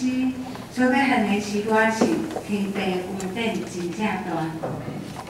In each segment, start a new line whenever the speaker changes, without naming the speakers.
是所要行的时段是天地有电真正大。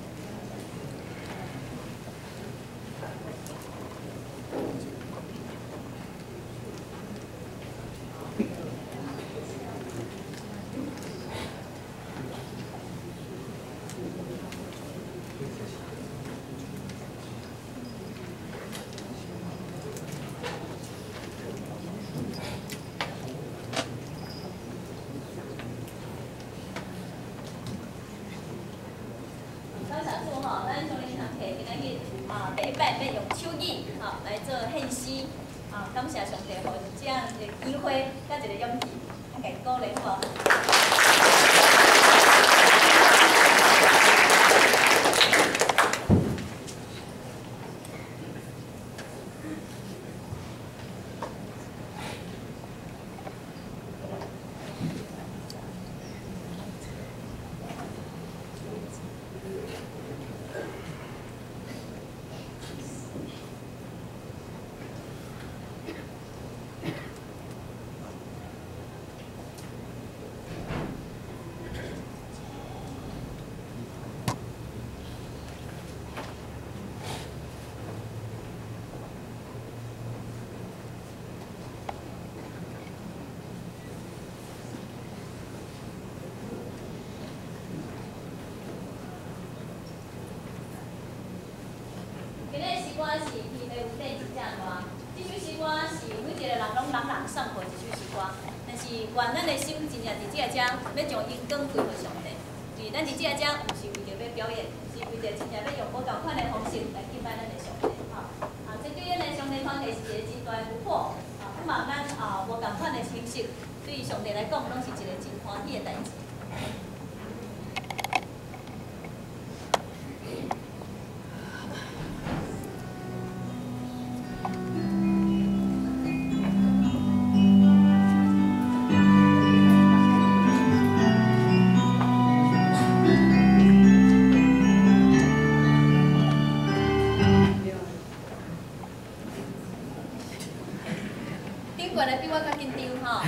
里堂客今仔日啊，第一摆要用手语啊来做献诗啊，感谢上帝，互这样一个机会，加一个勇气，甲伊鼓励好。歌是天地有地真正大，这首诗歌是每一个人拢朗朗上口一首诗歌，但是愿咱的心真正伫这个遮，要将因更归给上帝。是咱伫这个遮，毋是为着要表演，是为着真正要用无共款的方式来敬拜咱的上帝。吼，啊，这对咱的上帝团体是一个真大的突破，啊，希望咱啊无共款的形式，对上帝来讲，拢是一个真欢喜的代志。比我